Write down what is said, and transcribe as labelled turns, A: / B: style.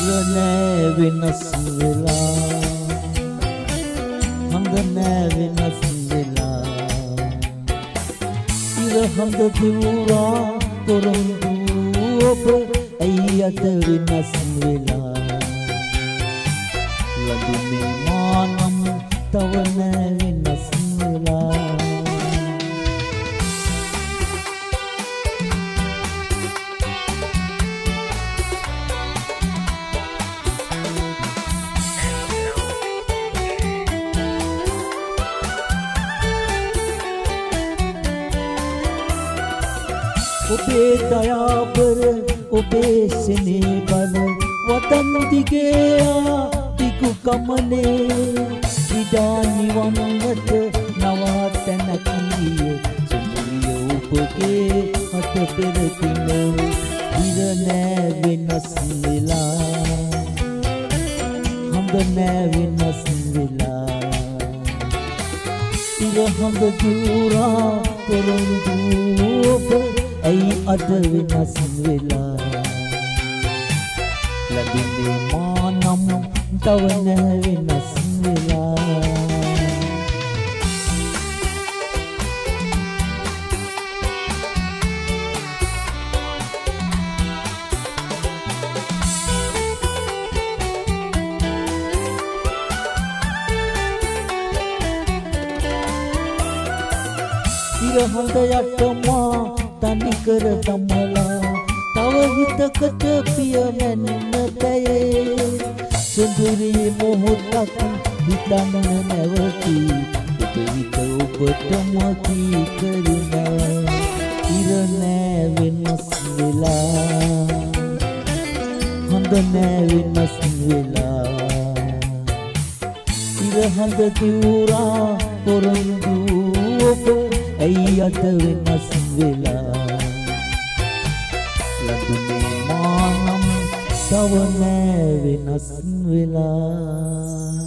A: ඉර නෑ වෙනස් වෙලා හඳ නෑ වෙනස් වෙලා ඉර හඳ දිවුරා පොරොන්දු ඔබ ඇයි අද වෙනස් වෙලා ඔබේ දයාබර ඔබේ සෙනේ බල වතන් දිගේයා දිගු ගමනේ. විඩා නිවන්නට නවා තැනකීය සුන්දරිය ඔබගේ හත පෙරතින ඉර නෑ වෙනස් වෙලා. හඳ නෑ වෙනස් වෙලා. ඉර හඳ දුරා පොරොන්දු ඔබ ඇයි අද වෙනස් වෙලා ලැබින්නේ මා නම් තව නැහැ වෙනස් වෙලා ඉර හඳ යටමා තනිකර තමලා තව හිතකට පිය මැන්නතයේ සුඳුරී මොහොතක් හිතන්න නැවති ඔබ හිත ඔබටම කී කරුණ ඉර නෑ වෙනස් වෙලා හඳ නෑ වෙනස් වෙලා. ඉර හඳ තිවුරා පොරොන්දු ඔබ ඇයි අත වෙනස් වෙලා? ලඳුනේ මානම් තව නෑ වෙනස් වෙලා.